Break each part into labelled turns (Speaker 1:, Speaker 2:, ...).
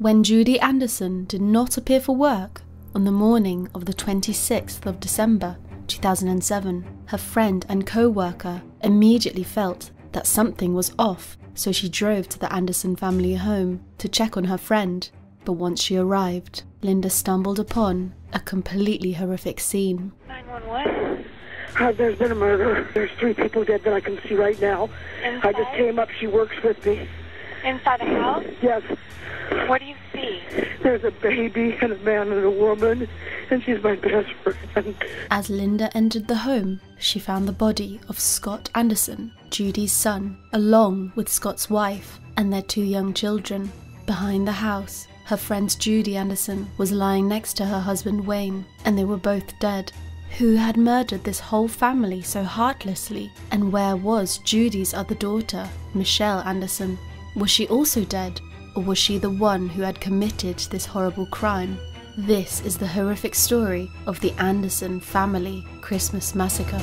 Speaker 1: When Judy Anderson did not appear for work on the morning of the 26th of December 2007, her friend and co worker immediately felt that something was off, so she drove to the Anderson family home to check on her friend. But once she arrived, Linda stumbled upon a completely horrific scene.
Speaker 2: 911.
Speaker 3: Uh, there's been a murder. There's three people dead that I can see right now.
Speaker 2: Inside?
Speaker 3: I just came up. She works with me.
Speaker 2: Inside the house?
Speaker 3: Yes,
Speaker 2: What do you see?
Speaker 3: there's a baby and a man and a woman, and she's my best friend.
Speaker 1: As Linda entered the home, she found the body of Scott Anderson, Judy's son, along with Scott's wife and their two young children. Behind the house, her friend Judy Anderson was lying next to her husband Wayne, and they were both dead. Who had murdered this whole family so heartlessly? And where was Judy's other daughter, Michelle Anderson? Was she also dead? Or was she the one who had committed this horrible crime? This is the horrific story of the Anderson family Christmas massacre.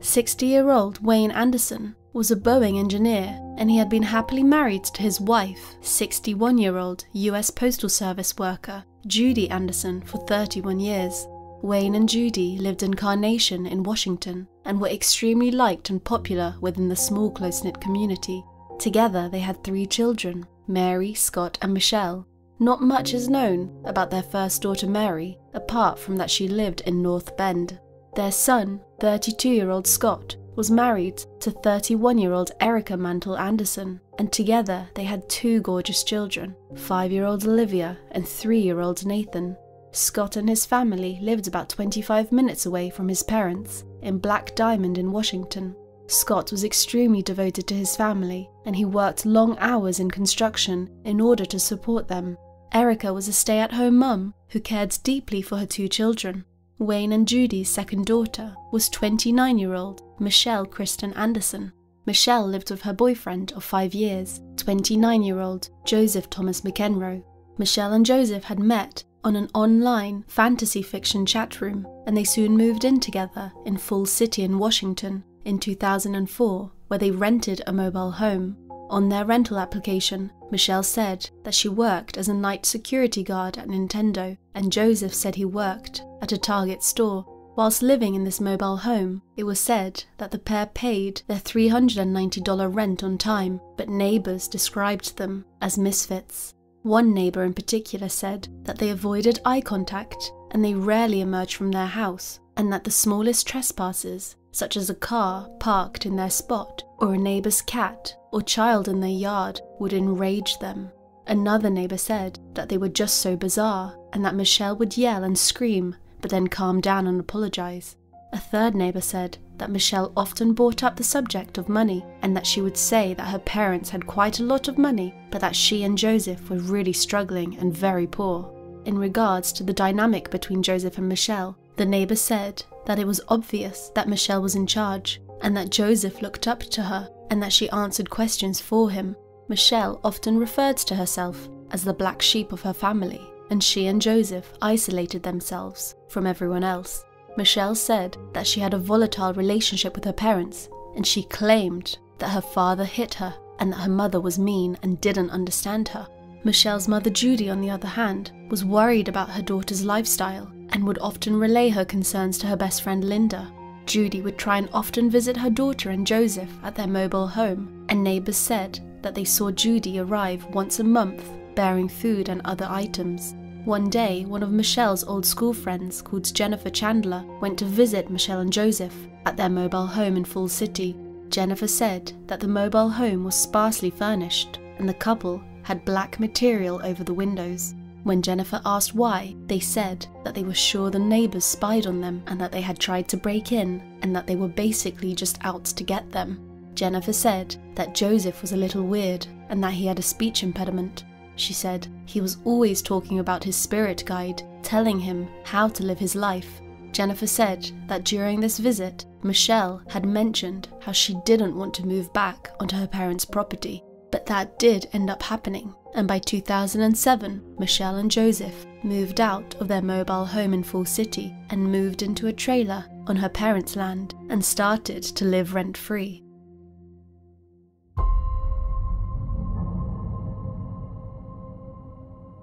Speaker 1: Sixty-year-old Wayne Anderson was a Boeing engineer, and he had been happily married to his wife, 61-year-old U.S. Postal Service worker Judy Anderson, for 31 years. Wayne and Judy lived in Carnation in Washington and were extremely liked and popular within the small close knit community. Together, they had three children Mary, Scott, and Michelle. Not much is known about their first daughter Mary, apart from that she lived in North Bend. Their son, 32 year old Scott, was married to 31 year old Erica Mantle Anderson, and together they had two gorgeous children 5 year old Olivia and 3 year old Nathan. Scott and his family lived about 25 minutes away from his parents in Black Diamond in Washington. Scott was extremely devoted to his family and he worked long hours in construction in order to support them. Erica was a stay at home mum who cared deeply for her two children. Wayne and Judy's second daughter was 29 year old Michelle Kristen Anderson. Michelle lived with her boyfriend of five years, 29 year old Joseph Thomas McEnroe. Michelle and Joseph had met on an online fantasy fiction chat room, and they soon moved in together in Fall City in Washington in 2004, where they rented a mobile home. On their rental application, Michelle said that she worked as a night security guard at Nintendo, and Joseph said he worked at a Target store. Whilst living in this mobile home, it was said that the pair paid their $390 rent on time, but neighbors described them as misfits. One neighbor in particular said that they avoided eye contact and they rarely emerged from their house, and that the smallest trespasses, such as a car parked in their spot, or a neighbor's cat or child in their yard, would enrage them. Another neighbor said that they were just so bizarre, and that Michelle would yell and scream, but then calm down and apologize. A third neighbor said that Michelle often brought up the subject of money, and that she would say that her parents had quite a lot of money, but that she and Joseph were really struggling and very poor. In regards to the dynamic between Joseph and Michelle, the neighbor said that it was obvious that Michelle was in charge, and that Joseph looked up to her, and that she answered questions for him. Michelle often referred to herself as the black sheep of her family, and she and Joseph isolated themselves from everyone else. Michelle said that she had a volatile relationship with her parents, and she claimed that her father hit her and that her mother was mean and didn't understand her. Michelle's mother Judy, on the other hand, was worried about her daughter's lifestyle and would often relay her concerns to her best friend Linda. Judy would try and often visit her daughter and Joseph at their mobile home, and neighbors said that they saw Judy arrive once a month bearing food and other items. One day, one of Michelle's old school friends, called Jennifer Chandler, went to visit Michelle and Joseph at their mobile home in Fall City. Jennifer said that the mobile home was sparsely furnished and the couple had black material over the windows. When Jennifer asked why, they said that they were sure the neighbors spied on them and that they had tried to break in and that they were basically just out to get them. Jennifer said that Joseph was a little weird and that he had a speech impediment. She said he was always talking about his spirit guide, telling him how to live his life. Jennifer said that during this visit, Michelle had mentioned how she didn't want to move back onto her parents' property, but that did end up happening. And by 2007, Michelle and Joseph moved out of their mobile home in Fall City and moved into a trailer on her parents' land and started to live rent free.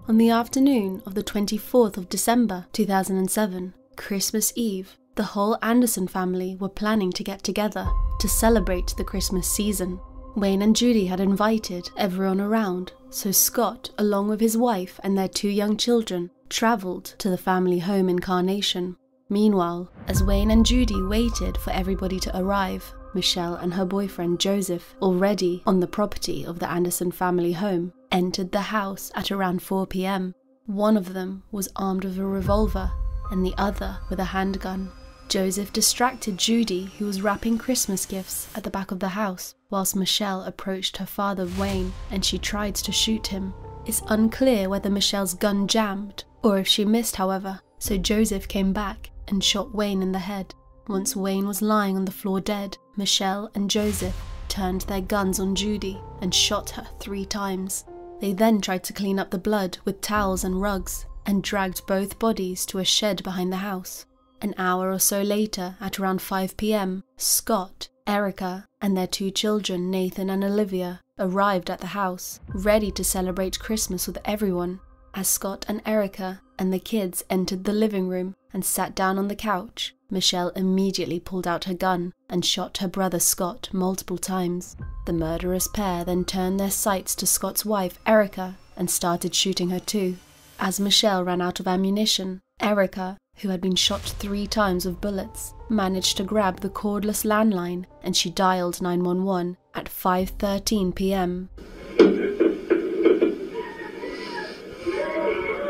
Speaker 1: On the afternoon of the 24th of December 2007, Christmas Eve, the whole Anderson family were planning to get together to celebrate the Christmas season. Wayne and Judy had invited everyone around, so Scott, along with his wife and their two young children, travelled to the family home in Carnation. Meanwhile, as Wayne and Judy waited for everybody to arrive, Michelle and her boyfriend Joseph, already on the property of the Anderson family home, entered the house at around 4 pm. One of them was armed with a revolver and the other with a handgun. Joseph distracted Judy, who was wrapping Christmas gifts at the back of the house, whilst Michelle approached her father Wayne and she tried to shoot him. It's unclear whether Michelle's gun jammed or if she missed, however, so Joseph came back and shot Wayne in the head. Once Wayne was lying on the floor dead, Michelle and Joseph turned their guns on Judy and shot her three times. They then tried to clean up the blood with towels and rugs and dragged both bodies to a shed behind the house. An hour or so later, at around 5 pm, Scott, Erica, and their two children, Nathan and Olivia, arrived at the house, ready to celebrate Christmas with everyone. As Scott and Erica and the kids entered the living room and sat down on the couch, Michelle immediately pulled out her gun and shot her brother Scott multiple times. The murderous pair then turned their sights to Scott's wife, Erica, and started shooting her too. As Michelle ran out of ammunition, Erica, who had been shot three times with bullets, managed to grab the cordless landline and she dialed 911 at 5:13 p.m.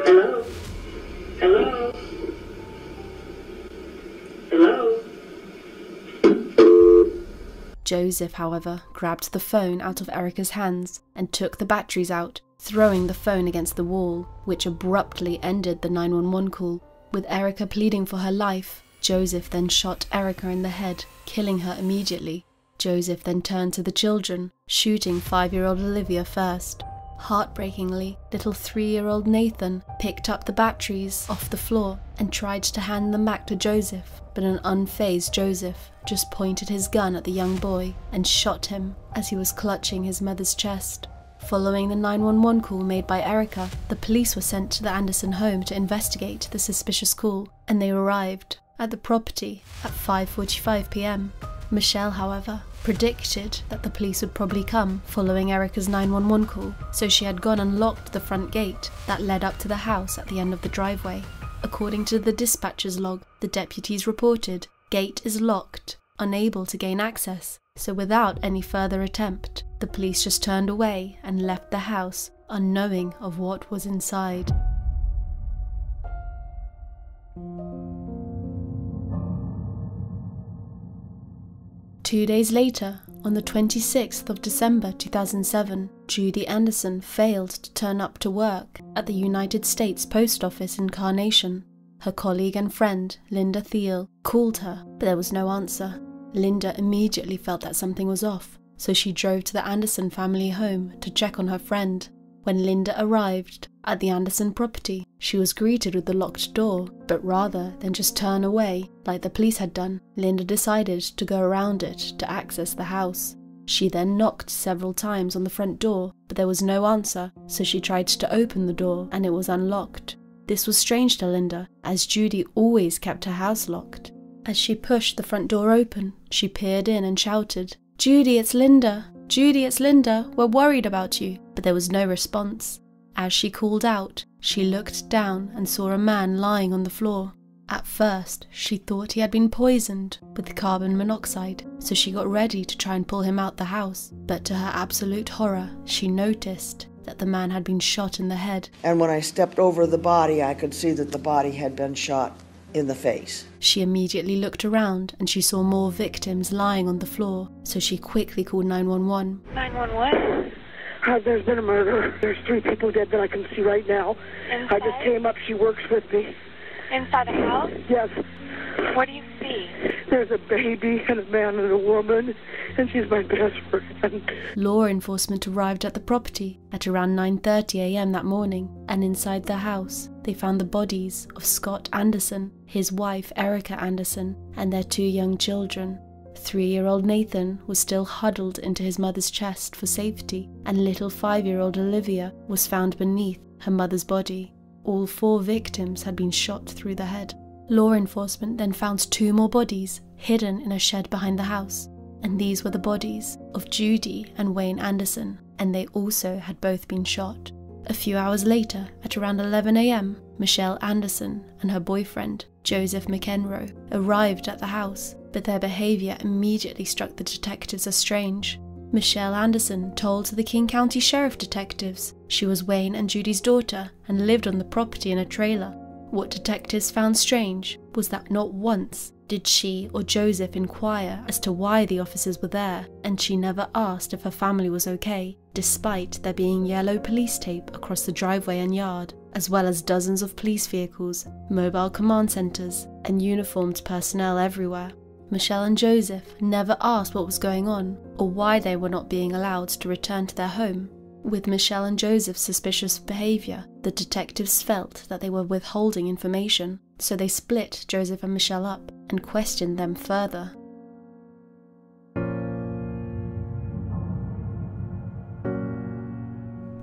Speaker 4: Hello? Hello?
Speaker 1: Joseph, however, grabbed the phone out of Erica's hands and took the batteries out, throwing the phone against the wall, which abruptly ended the 911 call. With Erica pleading for her life, Joseph then shot Erica in the head, killing her immediately. Joseph then turned to the children, shooting five year old Olivia first. Heartbreakingly, little three year old Nathan picked up the batteries off the floor and tried to hand them back to Joseph, but an unfazed Joseph just pointed his gun at the young boy and shot him as he was clutching his mother's chest. Following the 911 call made by Erica, the police were sent to the Anderson home to investigate the suspicious call, and they arrived at the property at 5:45 p.m. Michelle, however, predicted that the police would probably come following Erica's 911 call, so she had gone and locked the front gate that led up to the house at the end of the driveway. According to the dispatcher's log, the deputies reported, Gate is locked, unable to gain access, so without any further attempt, the police just turned away and left the house, unknowing of what was inside. Two days later, on the 26th of December 2007, Judy Anderson failed to turn up to work at the United States Post Office in Carnation. Her colleague and friend, Linda Thiele, called her, but there was no answer. Linda immediately felt that something was off, so she drove to the Anderson family home to check on her friend. When Linda arrived at the Anderson property, she was greeted with the locked door, but rather than just turn away like the police had done, Linda decided to go around it to access the house. She then knocked several times on the front door, but there was no answer, so she tried to open the door and it was unlocked. This was strange to Linda, as Judy always kept her house locked. As she pushed the front door open, she peered in and shouted, Judy, it's Linda! Judy, it's Linda! We're worried about you! But there was no response. As she called out, she looked down and saw a man lying on the floor. At first, she thought he had been poisoned with carbon monoxide, so she got ready to try and pull him out the house. But to her absolute horror, she noticed that the man had been shot in the head.
Speaker 5: And when I stepped over the body, I could see that the body had been shot in the face.
Speaker 1: She immediately looked around and she saw more victims lying on the floor, so she quickly called 911.
Speaker 2: 911?
Speaker 3: Uh, there's been a murder. There's three people dead that I can see right now. Inside? I just came up. She works with me.
Speaker 2: Inside the house?
Speaker 3: Yes,
Speaker 2: What do you see?
Speaker 3: there's a baby and a man and a woman, and she's my best friend.
Speaker 1: Law enforcement arrived at the property at around 9:30 a.m. that morning, and inside the house, they found the bodies of Scott Anderson, his wife Erica Anderson, and their two young children. Three year old Nathan was still huddled into his mother's chest for safety, and little five year old Olivia was found beneath her mother's body. All four victims had been shot through the head. Law enforcement then found two more bodies hidden in a shed behind the house, and these were the bodies of Judy and Wayne Anderson, and they also had both been shot. A few hours later, at around 11 am, Michelle Anderson and her boyfriend, Joseph McEnroe, arrived at the house, but their behavior immediately struck the detectives as strange. Michelle Anderson told the King County Sheriff detectives she was Wayne and Judy's daughter and lived on the property in a trailer. What detectives found strange was that not once did she or Joseph inquire as to why the officers were there, and she never asked if her family was okay, despite there being yellow police tape across the driveway and yard, as well as dozens of police vehicles, mobile command centers, and uniformed personnel everywhere. Michelle and Joseph never asked what was going on or why they were not being allowed to return to their home. With Michelle and Joseph's suspicious behavior, the detectives felt that they were withholding information, so they split Joseph and Michelle up and questioned them further.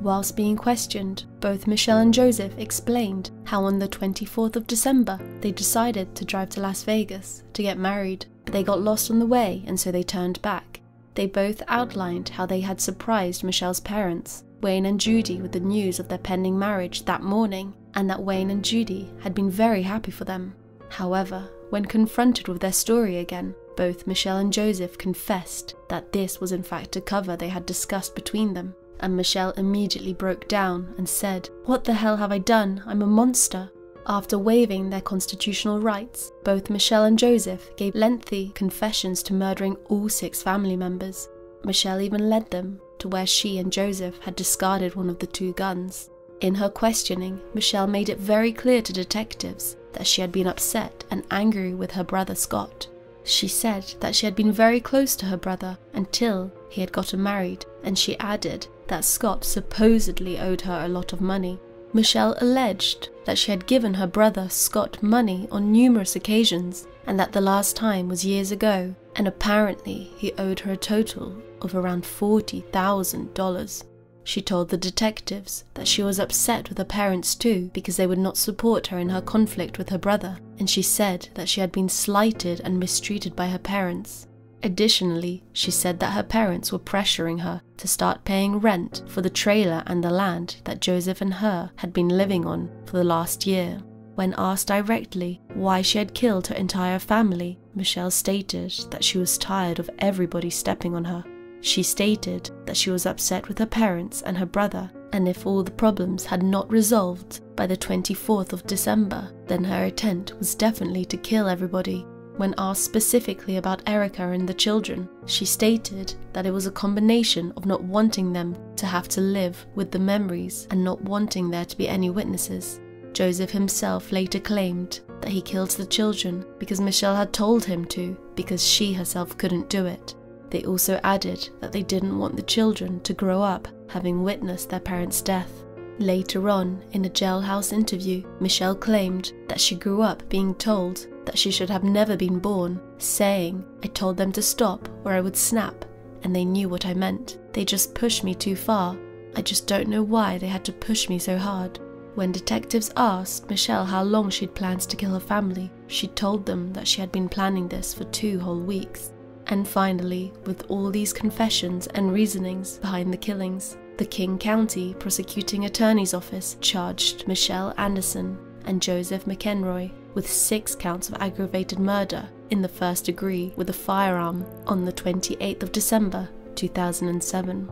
Speaker 1: Whilst being questioned, both Michelle and Joseph explained how on the 24th of December they decided to drive to Las Vegas to get married, but they got lost on the way and so they turned back. They both outlined how they had surprised Michelle's parents, Wayne and Judy, with the news of their pending marriage that morning, and that Wayne and Judy had been very happy for them. However, when confronted with their story again, both Michelle and Joseph confessed that this was in fact a cover they had discussed between them, and Michelle immediately broke down and said, What the hell have I done? I'm a monster. After waiving their constitutional rights, both Michelle and Joseph gave lengthy confessions to murdering all six family members. Michelle even led them to where she and Joseph had discarded one of the two guns. In her questioning, Michelle made it very clear to detectives that she had been upset and angry with her brother Scott. She said that she had been very close to her brother until he had gotten married, and she added that Scott supposedly owed her a lot of money. Michelle alleged that she had given her brother Scott money on numerous occasions and that the last time was years ago, and apparently he owed her a total of around $40,000. She told the detectives that she was upset with her parents too because they would not support her in her conflict with her brother, and she said that she had been slighted and mistreated by her parents. Additionally, she said that her parents were pressuring her to start paying rent for the trailer and the land that Joseph and her had been living on for the last year. When asked directly why she had killed her entire family, Michelle stated that she was tired of everybody stepping on her. She stated that she was upset with her parents and her brother, and if all the problems had not resolved by the 24th of December, then her intent was definitely to kill everybody when asked specifically about Erica and the children, she stated that it was a combination of not wanting them to have to live with the memories and not wanting there to be any witnesses. Joseph himself later claimed that he killed the children because Michelle had told him to, because she herself couldn't do it. They also added that they didn't want the children to grow up having witnessed their parents' death. Later on, in a jailhouse interview, Michelle claimed that she grew up being told that she should have never been born, saying, I told them to stop or I would snap, and they knew what I meant. They just pushed me too far. I just don't know why they had to push me so hard. When detectives asked Michelle how long she'd planned to kill her family, she told them that she had been planning this for two whole weeks. And finally, with all these confessions and reasonings behind the killings, the King County Prosecuting Attorney's Office charged Michelle Anderson and Joseph McEnroe with six counts of aggravated murder in the first degree with a firearm on the 28th of December 2007.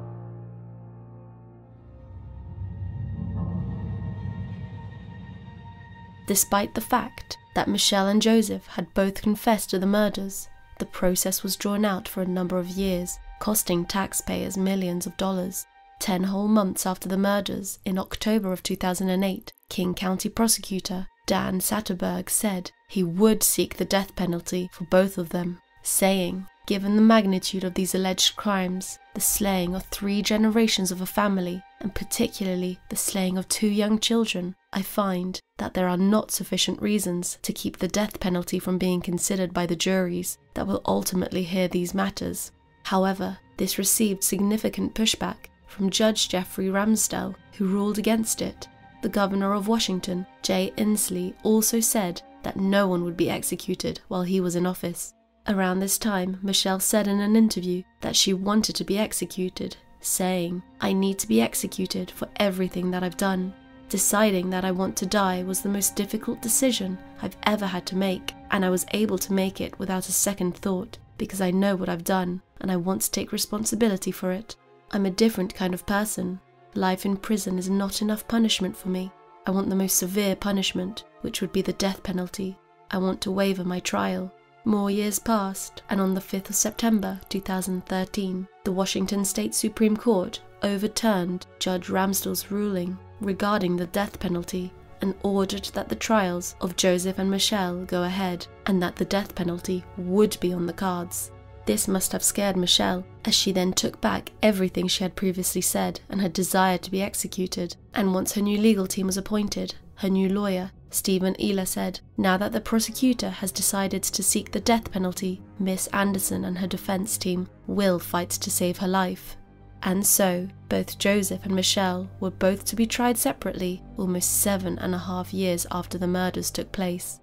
Speaker 1: Despite the fact that Michelle and Joseph had both confessed to the murders, the process was drawn out for a number of years, costing taxpayers millions of dollars. Ten whole months after the murders, in October of 2008, King County prosecutor Dan Satterberg said he would seek the death penalty for both of them, saying, Given the magnitude of these alleged crimes, the slaying of three generations of a family, and particularly the slaying of two young children, I find that there are not sufficient reasons to keep the death penalty from being considered by the juries that will ultimately hear these matters. However, this received significant pushback from Judge Jeffrey Ramsdell, who ruled against it. The governor of Washington, Jay Inslee, also said that no one would be executed while he was in office. Around this time, Michelle said in an interview that she wanted to be executed, saying, I need to be executed for everything that I've done. Deciding that I want to die was the most difficult decision I've ever had to make, and I was able to make it without a second thought because I know what I've done and I want to take responsibility for it. I'm a different kind of person. Life in prison is not enough punishment for me. I want the most severe punishment, which would be the death penalty. I want to waiver my trial. More years passed, and on the 5th of September 2013, the Washington State Supreme Court overturned Judge Ramsdell's ruling regarding the death penalty and ordered that the trials of Joseph and Michelle go ahead and that the death penalty would be on the cards. This must have scared Michelle, as she then took back everything she had previously said and had desired to be executed. And once her new legal team was appointed, her new lawyer, Stephen Ehler, said, Now that the prosecutor has decided to seek the death penalty, Miss Anderson and her defense team will fight to save her life. And so, both Joseph and Michelle were both to be tried separately almost seven and a half years after the murders took place.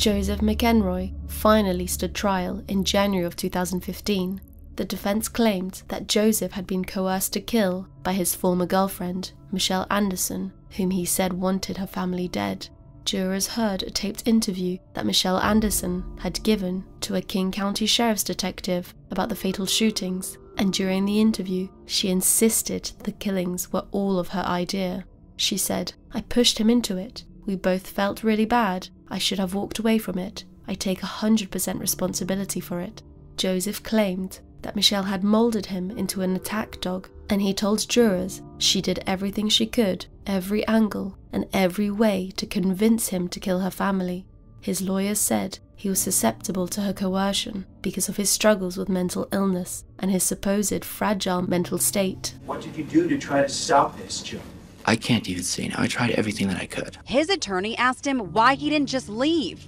Speaker 1: Joseph McEnroe finally stood trial in January of 2015. The defense claimed that Joseph had been coerced to kill by his former girlfriend, Michelle Anderson, whom he said wanted her family dead. Jurors heard a taped interview that Michelle Anderson had given to a King County Sheriff's detective about the fatal shootings, and during the interview, she insisted the killings were all of her idea. She said, I pushed him into it. We both felt really bad. I should have walked away from it. I take 100% responsibility for it. Joseph claimed that Michelle had molded him into an attack dog, and he told jurors she did everything she could, every angle, and every way to convince him to kill her family. His lawyers said he was susceptible to her coercion because of his struggles with mental illness and his supposed fragile mental state.
Speaker 6: What did you do to try to stop this, Joe?
Speaker 7: I can't even say now. I tried everything that I could.
Speaker 8: His attorney asked him why he didn't just leave.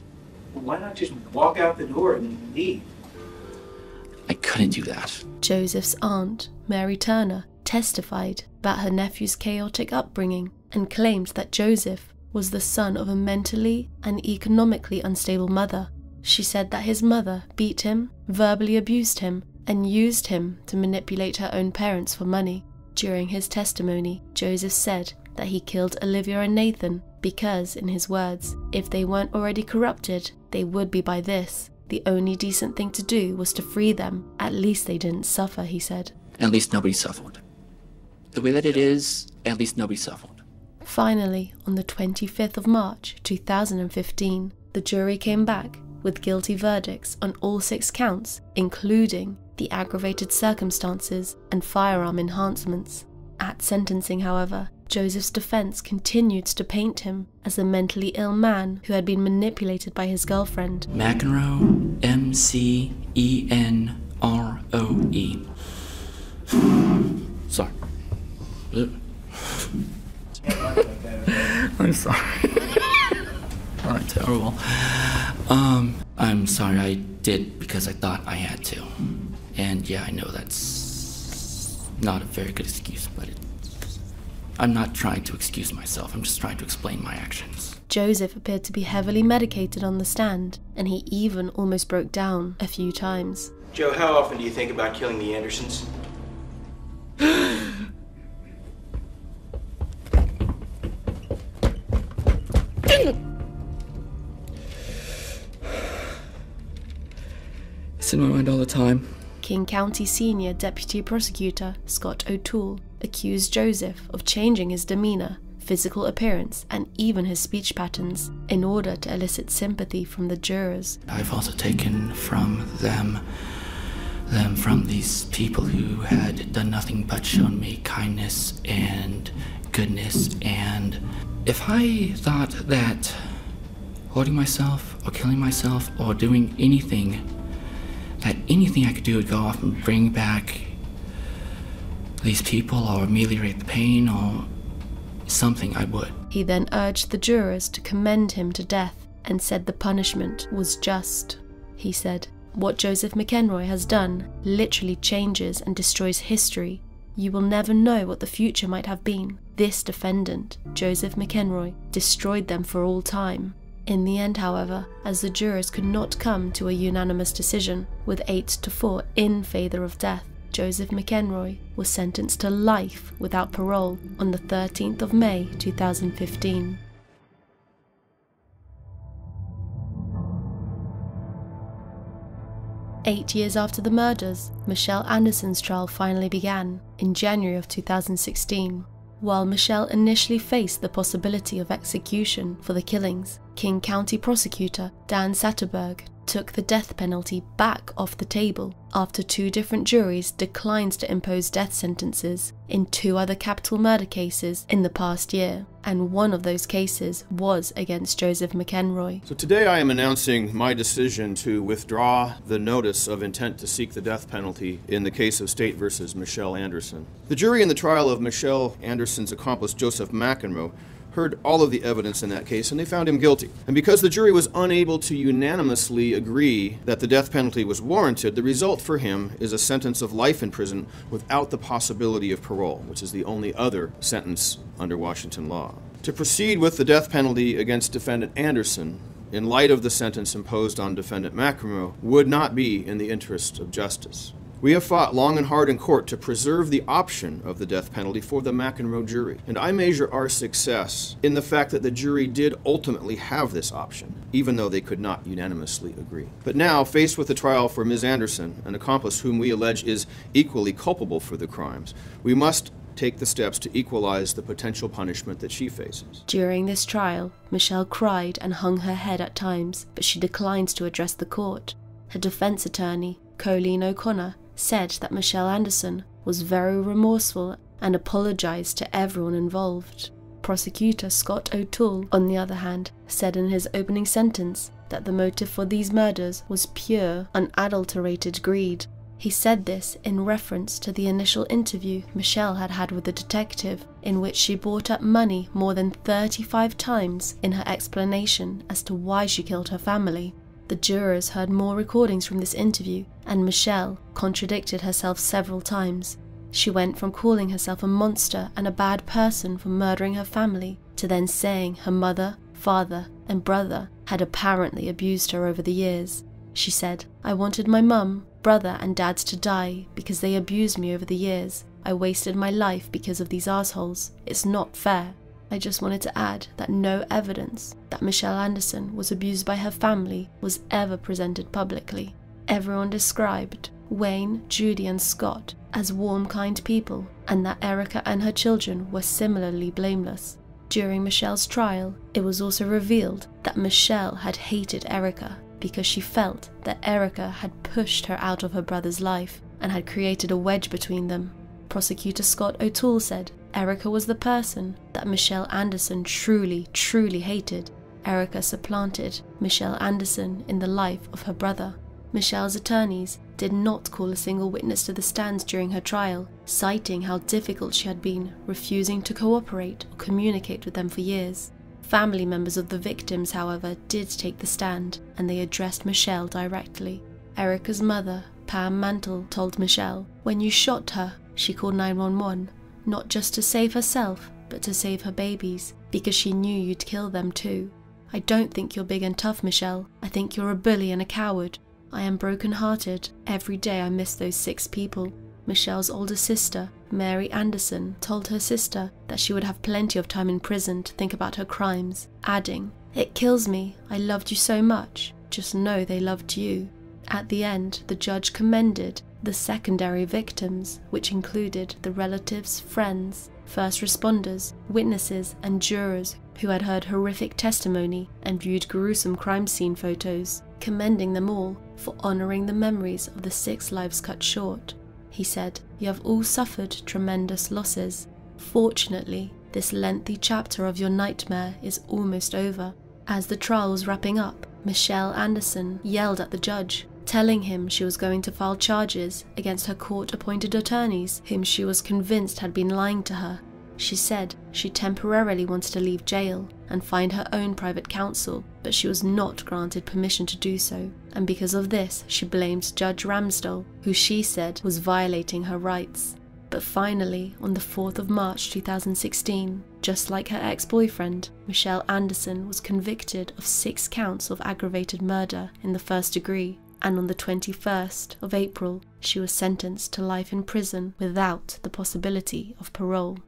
Speaker 6: Why not just walk out the door and leave?
Speaker 7: I couldn't do that.
Speaker 1: Joseph's aunt, Mary Turner, testified about her nephew's chaotic upbringing and claimed that Joseph was the son of a mentally and economically unstable mother. She said that his mother beat him, verbally abused him, and used him to manipulate her own parents for money. During his testimony, Joseph said that he killed Olivia and Nathan because, in his words, if they weren't already corrupted, they would be by this. The only decent thing to do was to free them. At least they didn't suffer, he said.
Speaker 7: At least nobody suffered. The way that it is, at least nobody suffered.
Speaker 1: Finally, on the 25th of March 2015, the jury came back with guilty verdicts on all six counts, including the aggravated circumstances and firearm enhancements. At sentencing, however, Joseph's defense continued to paint him as a mentally ill man who had been manipulated by his girlfriend.
Speaker 7: McEnroe, M C E N R O E. Sorry. I'm sorry. I'm terrible. Um, I'm sorry I did because I thought I had to. And yeah, I know that's not a very good excuse, but it, I'm not trying to excuse myself. I'm just trying to explain my actions.
Speaker 1: Joseph appeared to be heavily medicated on the stand, and he even almost broke down a few times.
Speaker 6: Joe, how often do you think about killing the Andersons?
Speaker 7: It's in my mind all the time.
Speaker 1: King County Senior Deputy Prosecutor Scott O'Toole accused Joseph of changing his demeanor, physical appearance, and even his speech patterns in order to elicit sympathy from the jurors.
Speaker 7: I've also taken from them them from these people who had done nothing but shown me kindness and goodness and if I thought that holding myself or killing myself or doing anything that anything I could do would go off and bring back these people or ameliorate the pain or something, I would.
Speaker 1: He then urged the jurors to commend him to death and said the punishment was just. He said, What Joseph McEnroe has done literally changes and destroys history. You will never know what the future might have been. This defendant, Joseph McEnroe, destroyed them for all time. In the end, however, as the jurors could not come to a unanimous decision, with 8 to 4 in favour of death, Joseph McEnroe was sentenced to life without parole on the 13th of May 2015. Eight years after the murders, Michelle Anderson's trial finally began in January of 2016. While Michelle initially faced the possibility of execution for the killings, King County prosecutor Dan Satterberg took the death penalty back off the table after two different juries declined to impose death sentences in two other capital murder cases in the past year, and one of those cases was against Joseph McEnroe.
Speaker 9: So today I am announcing my decision to withdraw the notice of intent to seek the death penalty in the case of State versus Michelle Anderson. The jury in the trial of Michelle Anderson's accomplice Joseph McEnroe heard all of the evidence in that case and they found him guilty. And because the jury was unable to unanimously agree that the death penalty was warranted, the result for him is a sentence of life in prison without the possibility of parole, which is the only other sentence under Washington law. To proceed with the death penalty against defendant Anderson, in light of the sentence imposed on defendant McEnroe, would not be in the interest of justice. We have fought long and hard in court to preserve the option of the death penalty for the McEnroe jury, and I measure our success in the fact that the jury did ultimately have this option, even though they could not unanimously agree. But now, faced with the trial for Ms. Anderson, an accomplice whom we allege is equally culpable for the crimes, we must take the steps to equalize the potential punishment that she faces.
Speaker 1: During this trial, Michelle cried and hung her head at times, but she declined to address the court. Her defense attorney, Colleen O'Connor, said that Michelle Anderson was very remorseful and apologized to everyone involved. Prosecutor Scott O'Toole, on the other hand, said in his opening sentence that the motive for these murders was pure, unadulterated greed. He said this in reference to the initial interview Michelle had had with the detective, in which she brought up money more than 35 times in her explanation as to why she killed her family. The jurors heard more recordings from this interview, and Michelle contradicted herself several times. She went from calling herself a monster and a bad person for murdering her family to then saying her mother, father, and brother had apparently abused her over the years. She said, I wanted my mum, brother, and dad to die because they abused me over the years. I wasted my life because of these assholes. It's not fair. I just wanted to add that no evidence that Michelle Anderson was abused by her family was ever presented publicly. Everyone described Wayne, Judy, and Scott as warm, kind people, and that Erica and her children were similarly blameless. During Michelle's trial, it was also revealed that Michelle had hated Erica because she felt that Erica had pushed her out of her brother's life and had created a wedge between them. Prosecutor Scott O'Toole said Erica was the person that Michelle Anderson truly, truly hated. Erica supplanted Michelle Anderson in the life of her brother. Michelle's attorneys did not call a single witness to the stand during her trial, citing how difficult she had been, refusing to cooperate or communicate with them for years. Family members of the victims, however, did take the stand and they addressed Michelle directly. Erica's mother, Pam Mantle, told Michelle, When you shot her, she called 911, not just to save herself, but to save her babies, because she knew you'd kill them too. I don't think you're big and tough, Michelle. I think you're a bully and a coward. I am broken-hearted. Every day I miss those six people. Michelle's older sister, Mary Anderson, told her sister that she would have plenty of time in prison to think about her crimes, adding, It kills me. I loved you so much. Just know they loved you. At the end, the judge commended the secondary victims, which included the relatives, friends, first responders, witnesses, and jurors who had heard horrific testimony and viewed gruesome crime scene photos, commending them all for honouring the memories of the six lives cut short. He said, You have all suffered tremendous losses. Fortunately, this lengthy chapter of your nightmare is almost over. As the trial was wrapping up, Michelle Anderson yelled at the judge, telling him she was going to file charges against her court appointed attorneys, whom she was convinced had been lying to her. She said she temporarily wanted to leave jail and find her own private counsel, but she was not granted permission to do so, and because of this, she blamed Judge Ramsdell, who she said was violating her rights. But finally, on the 4th of March 2016, just like her ex boyfriend, Michelle Anderson was convicted of six counts of aggravated murder in the first degree, and on the 21st of April, she was sentenced to life in prison without the possibility of parole.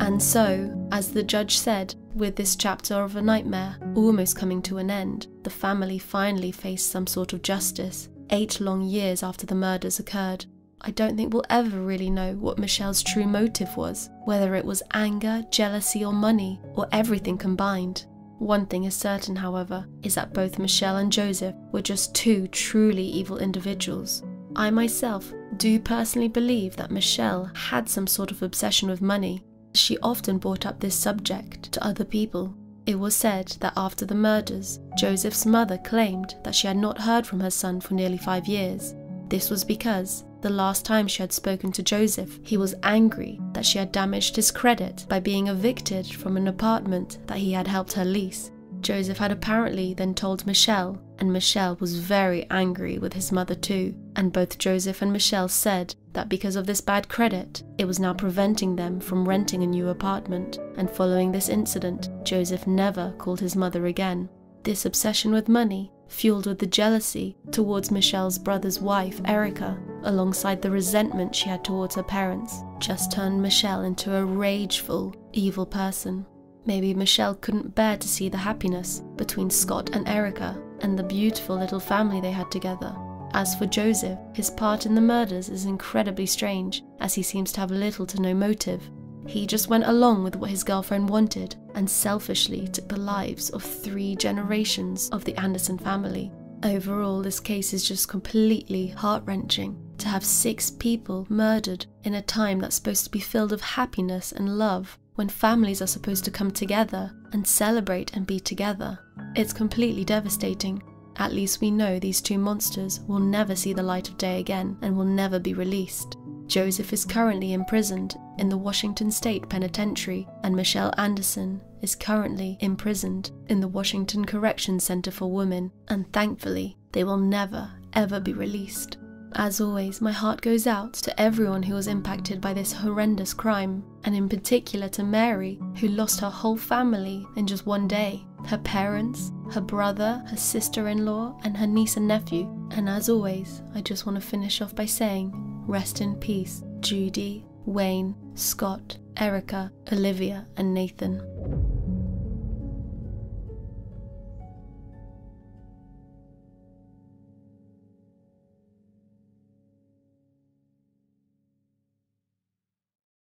Speaker 1: And so, as the judge said, with this chapter of a nightmare almost coming to an end, the family finally faced some sort of justice, eight long years after the murders occurred. I don't think we'll ever really know what Michelle's true motive was, whether it was anger, jealousy, or money, or everything combined. One thing is certain, however, is that both Michelle and Joseph were just two truly evil individuals. I myself do personally believe that Michelle had some sort of obsession with money. She often brought up this subject to other people. It was said that after the murders, Joseph's mother claimed that she had not heard from her son for nearly five years. This was because the last time she had spoken to Joseph, he was angry that she had damaged his credit by being evicted from an apartment that he had helped her lease. Joseph had apparently then told Michelle, and Michelle was very angry with his mother too. And both Joseph and Michelle said that because of this bad credit, it was now preventing them from renting a new apartment. And following this incident, Joseph never called his mother again. This obsession with money, fueled with the jealousy towards Michelle's brother's wife, Erica, alongside the resentment she had towards her parents, just turned Michelle into a rageful, evil person. Maybe Michelle couldn't bear to see the happiness between Scott and Erica and the beautiful little family they had together. As for Joseph, his part in the murders is incredibly strange, as he seems to have little to no motive. He just went along with what his girlfriend wanted and selfishly took the lives of three generations of the Anderson family. Overall, this case is just completely heart wrenching. To have six people murdered in a time that's supposed to be filled of happiness and love, when families are supposed to come together and celebrate and be together. It's completely devastating. At least we know these two monsters will never see the light of day again and will never be released. Joseph is currently imprisoned in the Washington State Penitentiary, and Michelle Anderson is currently imprisoned in the Washington Correction Center for Women, and thankfully, they will never, ever be released. As always, my heart goes out to everyone who was impacted by this horrendous crime, and in particular to Mary, who lost her whole family in just one day her parents, her brother, her sister in law, and her niece and nephew. And as always, I just want to finish off by saying, rest in peace, Judy, Wayne, Scott, Erica, Olivia, and Nathan.